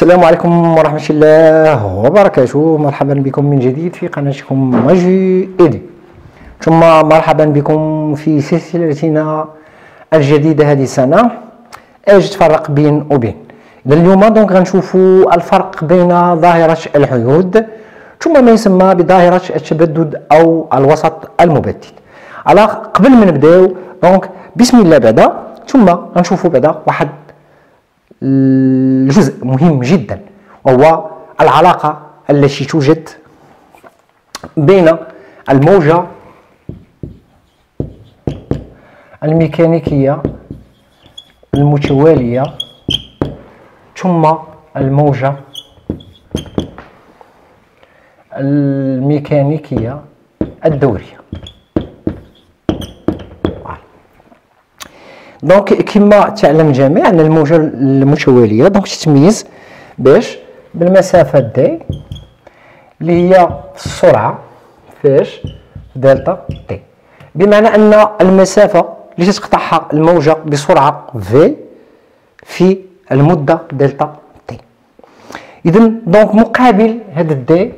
السلام عليكم ورحمة الله وبركاته. مرحبا بكم من جديد في قناتكم ماجي إيدي. ثم مرحبا بكم في سلسلتنا الجديدة هذه السنة إيش تفرق بين وبين؟ إذا اليوم donc غنشوفوا الفرق بين ظاهرة الحيود ثم ما يسمى بظاهرة التبدد أو الوسط المبدد. على قبل ما نبدأو donc بسم الله بعدا ثم غنشوفوا بعدا واحد الجزء مهم جدا وهو العلاقة التي توجد بين الموجة الميكانيكية المتوالية ثم الموجة الميكانيكية الدورية. donc كما تعلم الجميع ان الموجه المتواليه donc تتميز باش بالمسافه d اللي هي السرعه fois delta t بمعنى ان المسافه اللي تقطعها الموجه بسرعة في في المده delta t اذا donc مقابل هذا ال d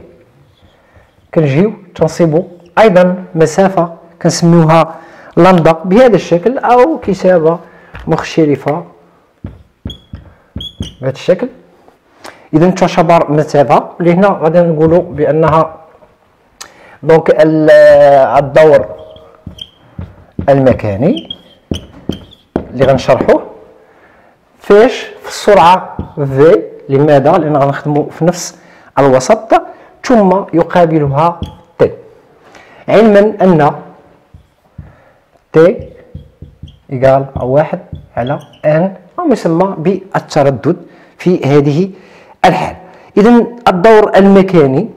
كنجيو تنصيبو أيضا مسافه كنسميوها لندا بهذا الشكل أو كتابه مختلفه بهذا الشكل. اذا تعتبر مسافه اللي هنا غادي نقولوا بأنها دونك الدور المكاني اللي غنشرحوه. فاش؟ في السرعة في لماذا؟ لأن غنخدموا في نفس الوسط. ثم يقابلها T علما أن T égale واحد على N أو يسمى بالتردد في هذه الحال. إذا الدور المكاني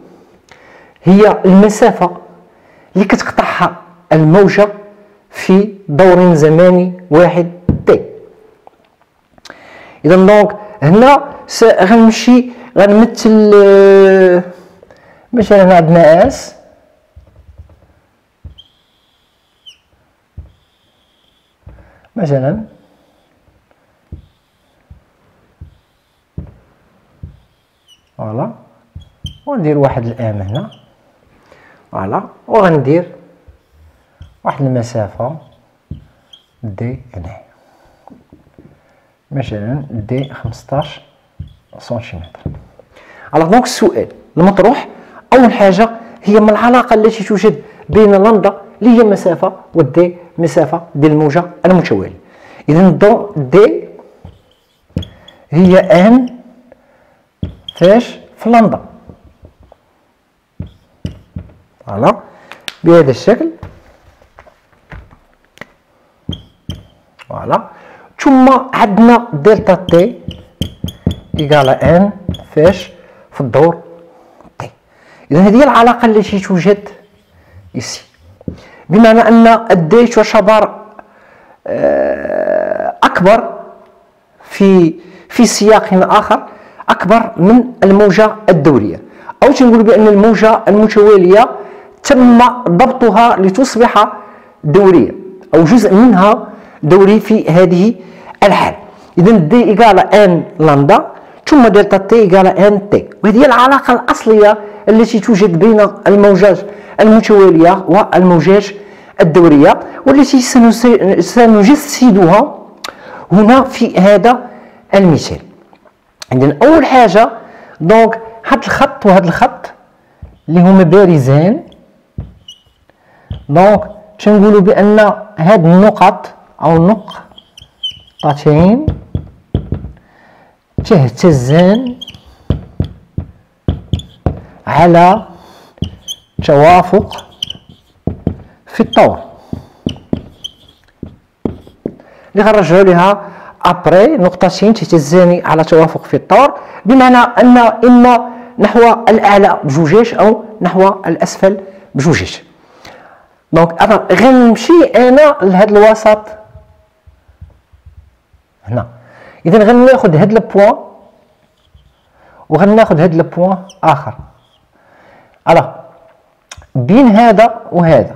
هي المسافة اللي كتقطعها الموجة في دور زماني واحد T إذا donc هنا غنمشي غنمثل آه، مثلا عندنا S مثلا voilà. وندير واحد ال M هنا. voilà. وغندير واحد المسافة d هنا. مثلا d خمسطاش سنتيمتر. alors donc السؤال المطروح أول حاجة هي ما العلاقة التي توجد بين لندا اللي هي مسافة وال d مسافة ديال الموجة المتوالية إذا donc d هي n fois في لندا voilà بهذا الشكل. voilà ثم عندنا delta t égale n fois في الدور T إذا هذه العلاقة التي توجد ici بمعنى أن ال d تعتبر آه، أكبر في في سياق آخر أكبر من الموجة الدورية أو تنقول بأن الموجة المتوالية تم ضبطها لتصبح دورية أو جزء منها دوري في هذه الحال. إذا d égale n lambda ثم delta t égale n T وهذه العلاقة الأصلية التي توجد بين الموجات المتوالية والموجات الدورية والتي سنجسدها هنا في هذا المثال. عندنا أول حاجة donc هاد الخط وهاد الخط اللي هما بارزان donc تنقولوا بأن هاد النقط أو النقطتين تهتزان على توافق في الطور. اللي غنرجعوا لها après نقطتين تهتزان على توافق في الطور بمعنى أن إما نحو الأعلى بجوجيش أو نحو الأسفل بجوجيش. donc أنا غنمشي أنا لهذا الوسط. هنا. اذا غناخذ هاد ال point وغناخذ هاد ال point آخر. على بين هذا وهذا.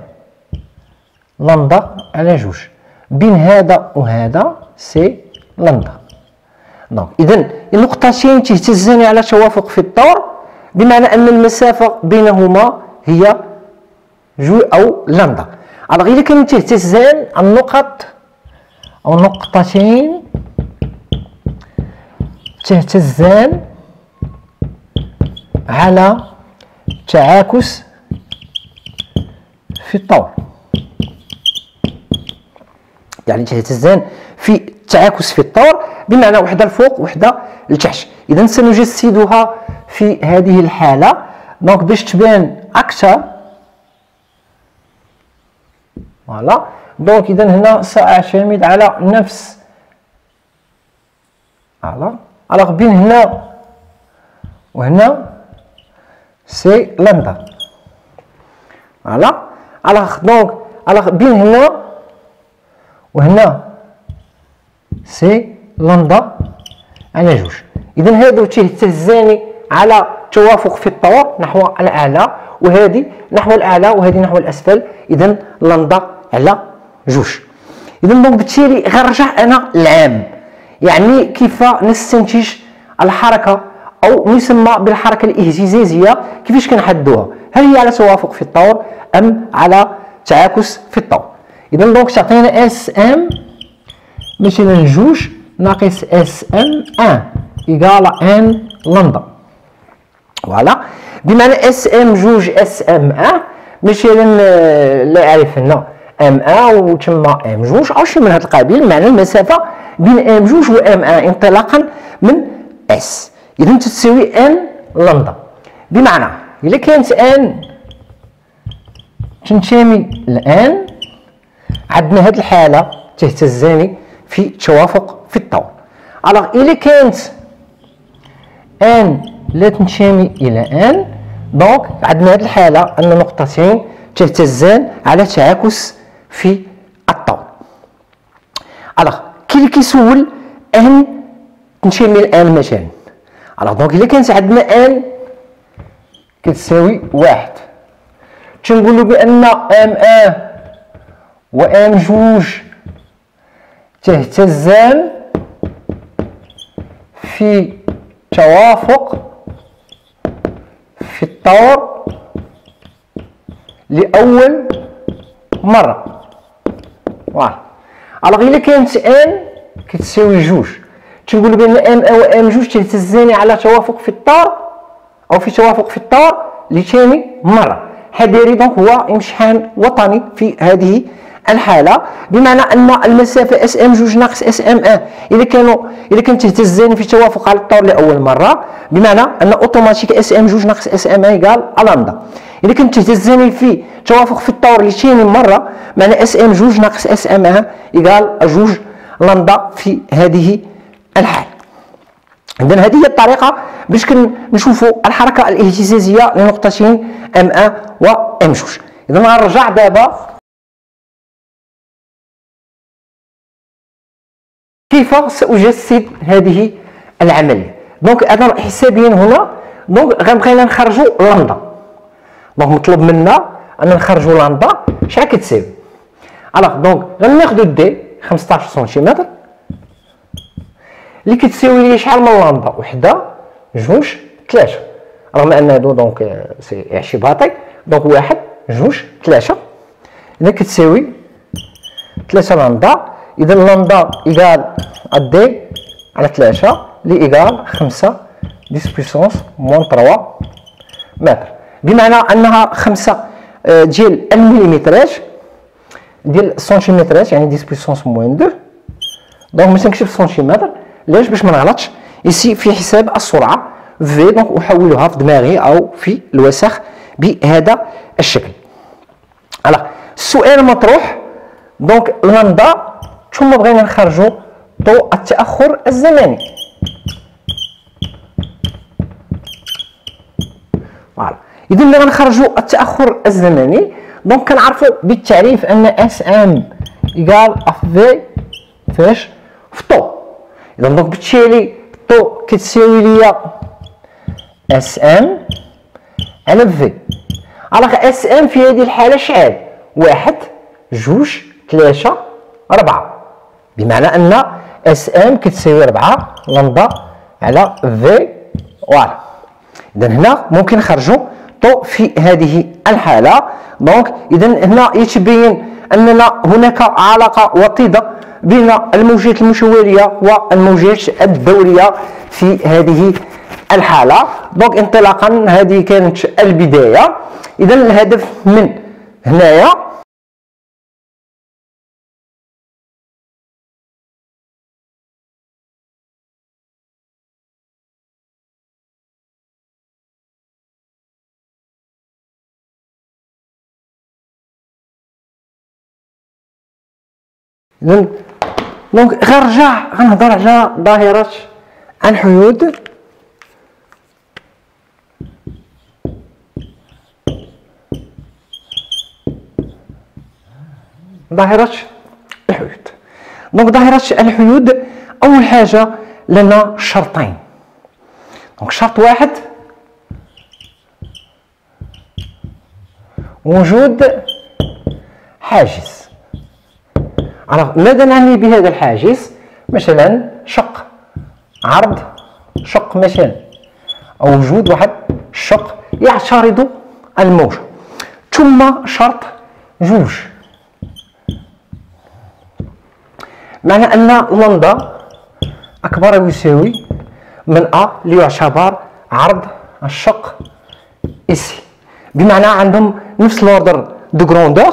لندا على جوج. بين هذا وهذا c'est lambda donc اذا النقطتين تهتزان على توافق في الطور بمعنى أن المسافة بينهما هي جو أو lambda. Alors إذا كانوا تهتزان النقط أو نقطتين تهتزان على تعاكس في الطور. يعني تهتزان في التعاكس في الطور بمعنى وحدة الفوق وحدة لتحت اذا سنجسدها في هذه الحالة. donc باش تبان أكثر voilà. Donc اذا هنا سأعتمد على نفس. Voilà. Alors بين هنا وهنا c'est lambda voilà. Alors donc alors بين هنا وهنا c'est lambda على جوج اذا هادو تيهتزان على توافق في الطور نحو الاعلى وهذه نحو الاعلى وهذه نحو الأسفل. اذا لندا على جوج. اذا donc بالتالي غنرجع أنا العام. يعني كيف نستنتج الحركة أو ما يسمى بالحركة الاهتزازيه كيفاش كنحدوها؟ هل هي على توافق في الطور أم على تعاكس في الطور؟ اذا donc تعطينا S M مثلا جوج ناقص S M un égale n lambda voilà. بمعنى S M جوج S M un مثلا لا اعرف هنا M un وتما M جوج. أو شي من هذا القبيل معنى المسافة بين M جوج و M un انطلاقا من S اذا تساوي n lambda بمعنى الا كانت n تنتمي ل N عندنا هذه الحالة تهتزان في توافق في الطور alors الا كانت n لا تنتمي إلى N donc عندنا هذه الحالة أن نقطتين تهتزان على تعاكس في الطور alors كي اللي كيسول n تنتمي ل N مثلا. Alors donc الا كانت عندنا n كتساوي واحد. تنقولوا بأن M un و M جوج تهتزان في توافق في الطور لأول مرة. واحد alors إلا كانت n كتساوي جوج. تنقولو بأن M أو M جوج تهتزان على توافق في الطور أو في توافق في الطور لثاني مرة. حذاري donc هو امتحان وطني في هذه الحالة. بمعنى أن المسافة S M جوج ناقص S M إذا كانوا إذا كانت تهتزان في توافق على الطور لأول مرة بمعنى أن automatique S M جوج ناقص S M un égale إذا كنت تهتزان في توافق في الطور لثاني مرة معنى S M جوج ناقص S M un جوج لامدا في هذه اذا هذه هي الطريقة باش نشوفوا الحركة الإهتزازية لنقطتين M un و M جوج. إذا غنرجع دابا. كيف سأجسد هذه العملية donc أنا حسابيا هنا. donc غنبغينا نخرجوا lambda donc مطلوب منا أن نخرجوا لندا شحال كتساوي alors donc غناخدو d 15 سنتيمتر. اللي كتساوي لي شحال من لندا وحده جوج ثلاثة رغم أن هادو دونك سي اعشباطي دونك واحد جوج ثلاثة إذا كتساوي ثلاثة لندا إذا لندا إيكال دي على 3 لي إيكال 5 10 بويسونس موان 3 متر. بمعنى أنها 5 آه، ديال المليمترات ديال السنتيمترات يعني 10 بويسونس موان 2 Donc ما تنكتب سنتيمتر. علاش باش ما نغلطش؟ Ici في حساب السرعة في donc أحولها في دماغي أو في الوسخ بهذا الشكل. على السؤال مطروح donc lambda ثم بغينا نخرجوا tau التأخر الزمني. Voilà اذا ملي غنخرجوا التأخر الزمني donc كنعرفوا بالتعريف أن S M égale V في فاش؟ في tau. اذا donc بالتالي tau كتساوي ليا SM على V alors SM في هذه الحاله شحال واحد جوج ثلاثة أربعة بمعنى أن SM كتساوي 4 لندا على V voilà اذا هنا ممكن نخرجوا tau في هذه الحاله donc اذا هنا يتبين اننا هناك علاقه وطيده بين الموجات المشوارية والموجات الدوريه في هذه الحالة. donc انطلاقا هذه كانت البداية. اذا الهدف من هنايا. اذا donc غنرجع غنهضر على ظاهره الحيود ظاهرة الحيود donc ظاهرة الحيود أول حاجة لنا شرطين. donc شرط واحد وجود حاجز. ماذا نعني بهذا الحاجز؟ مثلا شق. عرض شق مثلا. أو وجود واحد الشق يعترض الموجة ثم شرط جوج. معنى أن لندا أكبر أو يساوي من أ ليعتبر عرض الشق إسي. بمعنى عندهم نفس الأوردر دو غروندور.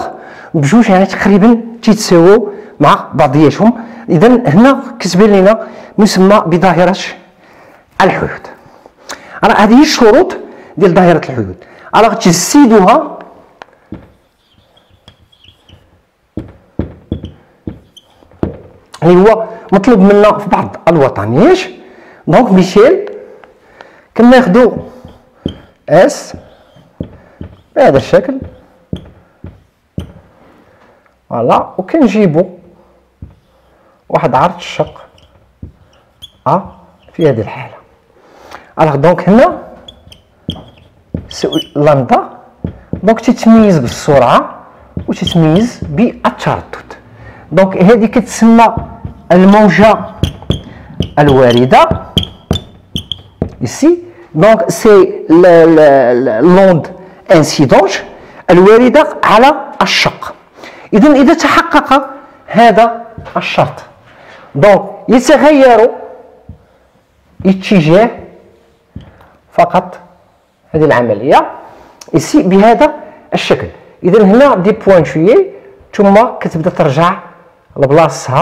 بجوج يعني تقريبا تيتساووا مع بعضياتهم. إذا هنا كتبان لنا مسمى بظاهرة الحدود هذه هي الشروط ديال ظاهرة الحدود راه تجسدها اللي هو مطلوب منا في بعض الوطن ياش دونك ميشيل كناخدو اس بهذا الشكل. فوالا وكنجيبو واحد عرض الشق. ا في هذه الحالة. ألوغ دونك هنا لامدا. دونك تتميز بالسرعة وتتميز بالتردد. donc هذه كتسمى الموجة الواردة. Ici donc c'est l'onde incidente الواردة على الشق. إذا إذا تحقق هذا الشرط donc يتغير اتجاه فقط هذه العملية. Ici بهذا الشكل. إذا هنا des pointillés ثم كتبدا ترجع لبلاصتها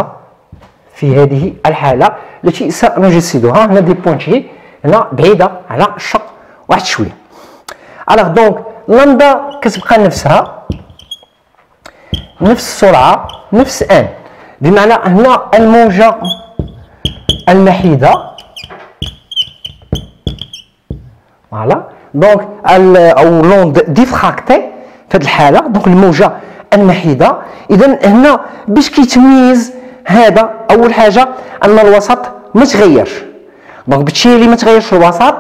في هذه الحالة. التي سنجسدها. هنا des pointillés هنا بعيدة على الشق واحد شوية. alors donc lambda كتبقى نفسها. نفس السرعة. نفس N بمعنى هنا الموجة المحيدة. voilà. donc ou l'onde diffractée في هذه الحالة. donc الموجة المحيدة. إذا هنا باش كيتميز هذا أول حاجة أن الوسط ما تغيرش donc بالتالي ما تغيرش الوسط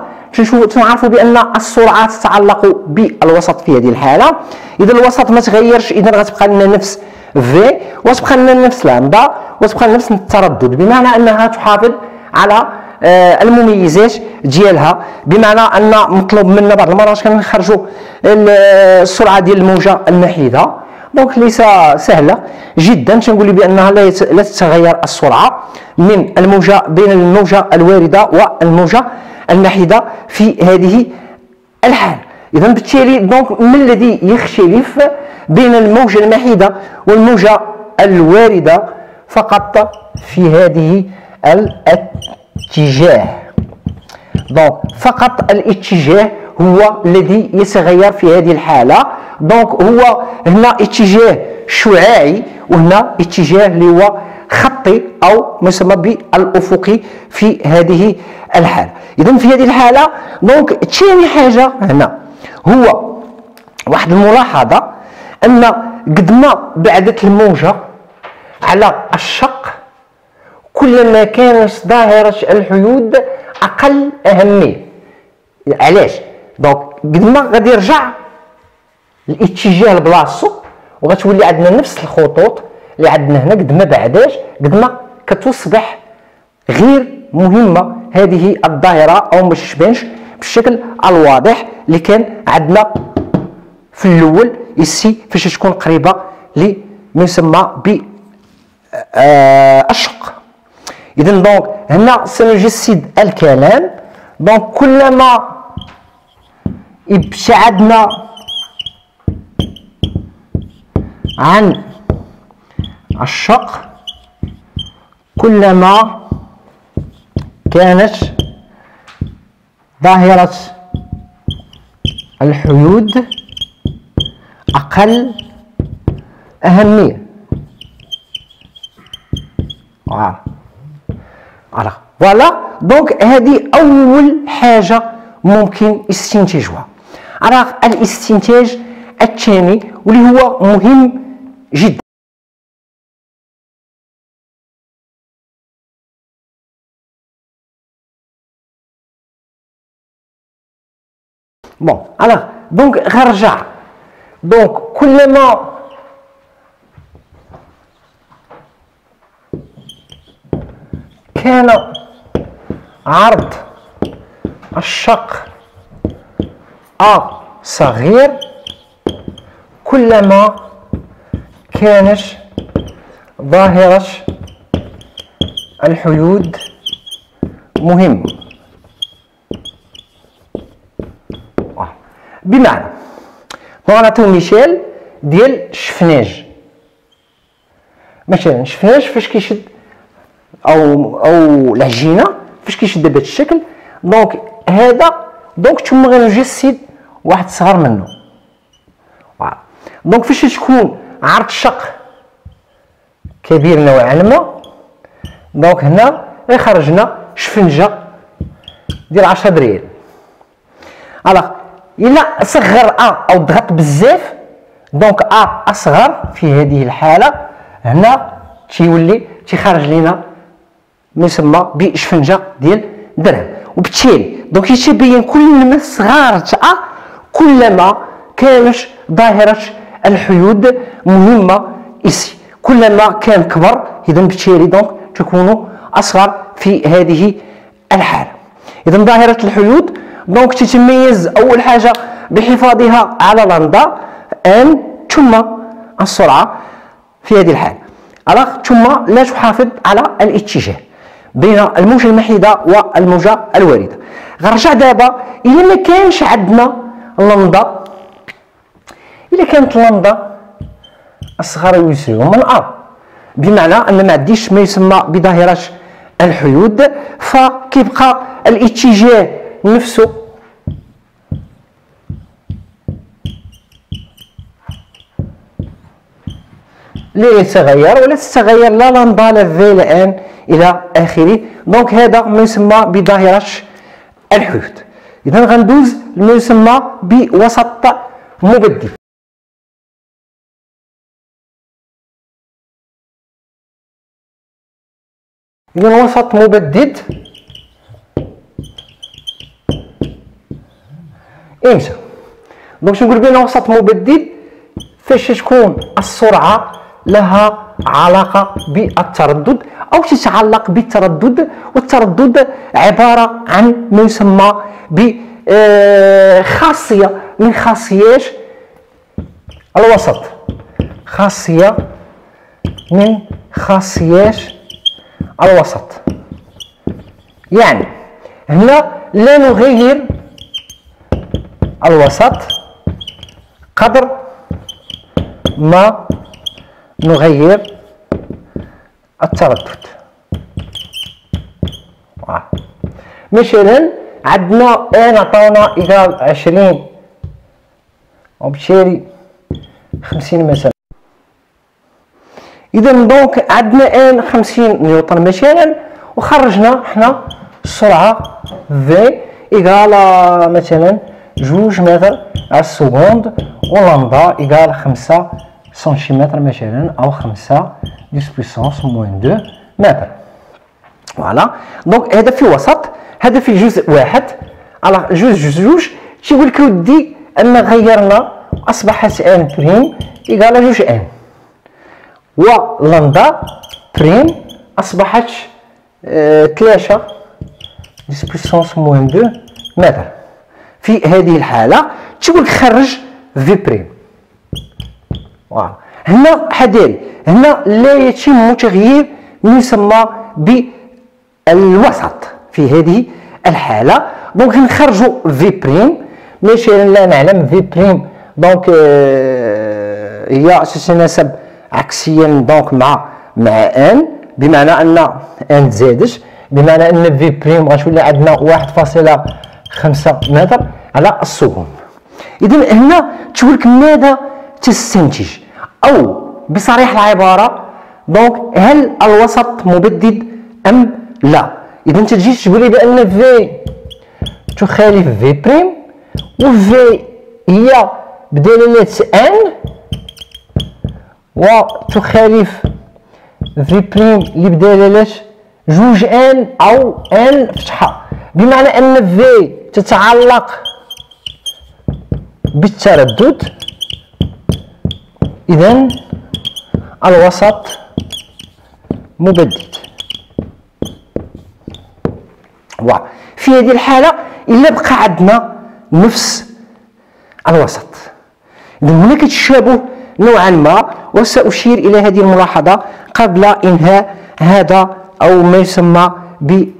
تنعرفوا بأن السرعة تتعلق بالوسط في هذه الحالة. إذا الوسط ما تغيرش إذا غتبقى لنا نفس في وتبقى لنا نفس لامدا؟ وتبقى نفس التردد؟ بمعنى أنها تحافظ على آه، المميزات ديالها. بمعنى أن مطلوب منا بعض المرات كنخرجوا السرعة ديال الموجة المحيده دونك ليس سهلة جدا. تنقول بأنها لا تتغير السرعة من الموجة بين الموجة الواردة والموجة النحيده في هذه الحال. اذا بالتالي donc ما الذي يختلف بين الموجة المحيدة والموجة الواردة فقط في هذه الاتجاه. donc فقط الاتجاه هو الذي يتغير في هذه الحالة. donc هو هنا اتجاه شعاعي وهنا اتجاه اللي هو خطي أو ما يسمى بالأفقي في هذه الحالة. اذا في هذه الحالة donc ثاني حاجة هنا هو واحد الملاحظة أن قد ما بعدت الموجة على الشق كلما كانت ظاهرة الحيود أقل أهمية علاش؟ donc قد ما غادي يرجع الاتجاه لبلاصتو وغتولي عندنا نفس الخطوط اللي عندنا هنا قد ما بعداش قد ما كتصبح غير مهمة هذه الظاهرة أو ما تشبانش بالشكل الواضح اللي كان عندنا في الأول ici فاش تكون قريبة لما يسمى ب آه، الشق اذا donc هنا سنجسد الكلام. donc كلما ابتعدنا عن الشق كلما كانت ظاهرة الحيود أقل أهمية. voilà donc هذه أول حاجة ممكن استنتاجها. على الاستنتاج الثاني واللي هو مهم جدا. bon alors donc غنرجع. donc كلما كان عرض الشق أ صغير كلما كانت ظاهرة الحيود مهمة بمعنى نعطيو مثال ديال الشفناج مثلا الشفناج فاش كيشد أو أو العجينه فاش كيشد بهذا الشكل donc هذا donc ثم غنجسد واحد صغر منه donc فاش تكون عرض الشق كبير نوعا ما donc هنا غير خرجنا شفنجه ديال 10 دريال alors إلا صغر أ أو ضغط بزاف donc a أصغر في هذه الحالة هنا تيولي تيخرج لنا ما يسمى بشفنجه ديال درهم. وبالتالي donc يتبين كل ما صغارت a كلما كانت ظاهرة الحيود مهمة ici. كلما كان كبر اذا بالتالي donc تكون a أصغر في هذه الحالة. اذا ظاهرة الحيود دونك تتميز أول حاجة بحفاظها على لندا أن ثم السرعة في هذه الحاله ثم لا تحافظ على الاتجاه بين الموجة المحيدة والموجة الواردة. غنرجع دابا إلا ما كانش عندنا لندا إلا كانت لندا أصغر من ا بمعنى أن ما عنديش ما يسمى بظاهرة الحيود فكيبقى الاتجاه نفسه. لا يتغير ولا تتغير لا لندا لا في الآن إلى آخره. دونك هذا ما يسمى بظاهرة الحدود اذا غندوز لما يسمى بوسط مبدل. اذا وسط مبدد إمتى دونك نقول بان وسط مبدد فاش تكون السرعة لها علاقة بالتردد أو تتعلق بالتردد والتردد عبارة عن ما يسمى بخاصيه آه، من خاصيات الوسط. خاصية من خاصيات الوسط. يعني هنا لا نغير الوسط قدر ما نغير التردد. مثلا عندنا ان عطاونا ايكال عشرين؟ وبالتالي خمسين مثلا. اذا donc عندنا N خمسين؟ نيوتن مثلا وخرجنا حنا السرعه V égale مثلا جوج متر على ال seconde و lambda égale خمسة سنتيمتر مثلا أو خمسة dix puissance moins deux mètres voilà donc هذا في وسط هذا في جزء واحد على جوج جوج تيقول لك ودي N غيرنا اصبحت N prime égale جوج N و lambda prime اصبحت 3 10 puissance moins 2 متر في هذه الحالة تقول لك خرج V prime. voilà. هنا حذاري هنا لا يتم تغيير ما يسمى بالوسط في هذه الحالة. donc نخرجوا V prime. مثلا لا نعلم V prime. donc آه هي تتناسب عكسيا donc مع مع N بمعنى أن N تزادش بمعنى أن V prime غتولي عندنا 1.5 متر على ال seconde اذا هنا تقول لك ماذا تستنتج؟ أو بصريح العبارة donc هل الوسط مبدد أم لا؟ اذا انت تجي تقول لي بأن V تخالف V prime و V هي بدلالة N وتخالف V prime اللي بدلاله جوج N أو N فتحه بمعنى أن V تتعلق بالتردد. اذا الوسط مبدد. في هذه الحالة إلا بقى عندنا نفس الوسط. إذا هناك تشابه نوعا ما وسأشير إلى هذه الملاحظة قبل إنهاء هذا أو ما يسمى بال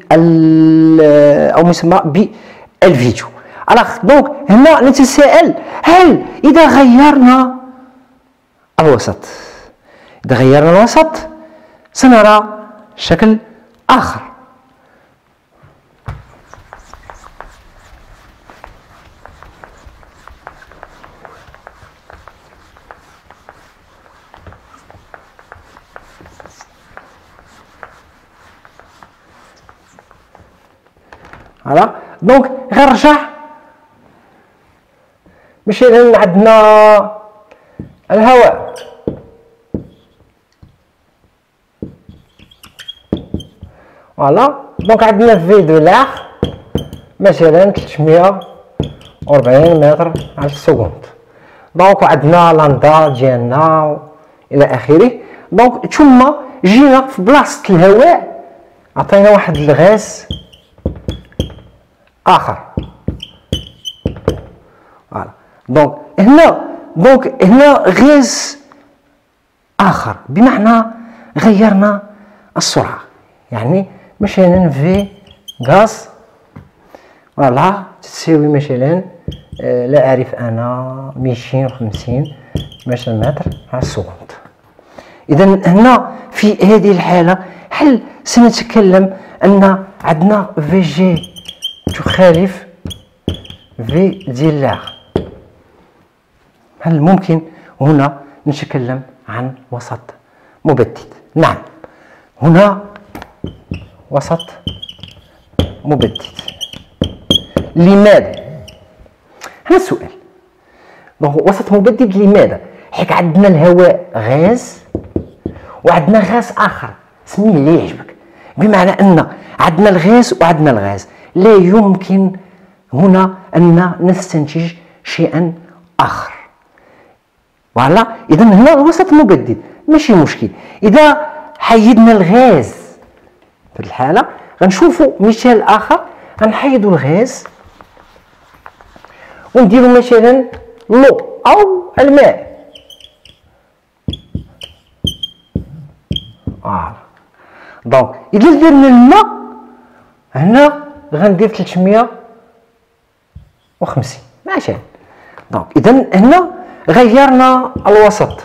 أو ما يسمى بالفيديو. ألاخ دونك هنا نتساءل هل إذا غيرنا الوسط؟ إذا غيرنا الوسط سنرى شكل آخر. voilà donc غنرجع مثلا عندنا الهواء. voilà. donc عندنا V de l'air مثلا 340 متر على ال seconde. donc عندنا لاندا ديالنا إلى آخره. donc ثم جينا في بلاصة الهواء. عطينا واحد الغاز. آخر. voilà donc هنا donc هنا غاز آخر. بمعنى غيرنا السرعة. يعني مثلا V غاز. voilà تساوي مثلا آه لا أعرف أنا 250 مثلا متر على ال seconde. اذا هنا في هذه الحالة هل سنتكلم أن عندنا في جي تخالف في ديال لاغ هل ممكن هنا نتكلم عن وسط مبدد نعم. هنا وسط مبدد لماذا؟ هذا السؤال. وسط مبدد لماذا؟ حيت عندنا الهواء غاز وعندنا غاز آخر. سميه اللي يعجبك. بمعنى أن عندنا الغاز وعندنا الغاز. لا يمكن هنا أن نستنتج شيئا آخر. فوالا؟ اذا هنا الوسط مبدد ماشي مشكل. إذا حيدنا الغاز في الحالة غنشوفوا مثال آخر. غنحيدوا الغاز ونديروا مثلا l'eau أو الماء. آه. donc إذا درنا الماء هنا غندير 350 ماشي. donc اذا هنا غيرنا الوسط.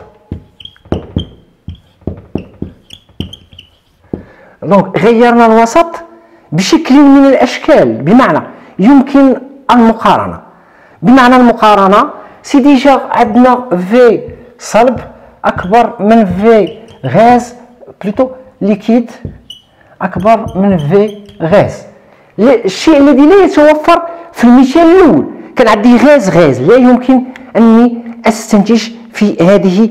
donc غيرنا الوسط بشكل من الأشكال. بمعنى يمكن المقارنة. بمعنى المقارنة c'est déjà عندنا V صلب أكبر من V غاز plutôt liquide أكبر من V غاز. الشيء الذي لا يتوفر في المثال الأول. كان عندي غاز غاز. لا يمكن أني أستنتج في هذه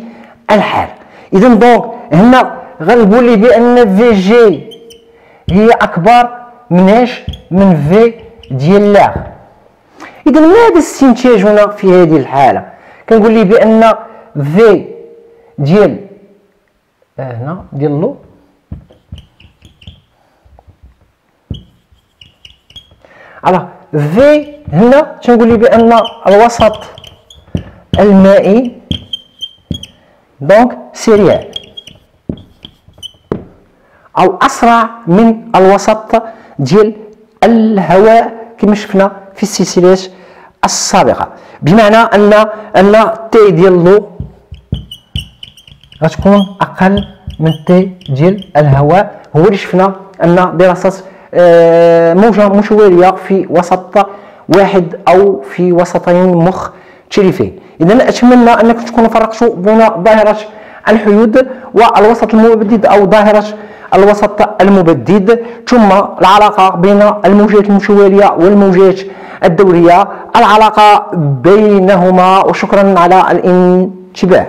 الحالة اذا دونك هنا غنقول لي بأن في جي هي أكبر من اش من في ديال لاغ اذا ماذا الاستنتاج هنا في هذه الحالة؟ كنقول لي بأن في ديال آه، هنا ديال لو. على في هنا تنقول بان الوسط المائي دونك سيريال أو اسرع من الوسط ديال الهواء كما شفنا في السلسلات السابقه بمعنى ان ان تي ديال لو غتكون أقل من تي ديال الهواء هو اللي شفنا ان دراسه آه، موجه مشواريه في وسط واحد أو في وسطين مختلفين إذا أتمنى أنكم تكونوا فرقتوا بين ظاهرة الحيود والوسط المبدد أو ظاهرة الوسط المبدد. ثم العلاقة بين الموجات المشوارية والموجات الدورية. العلاقة بينهما وشكرا على الانتباه.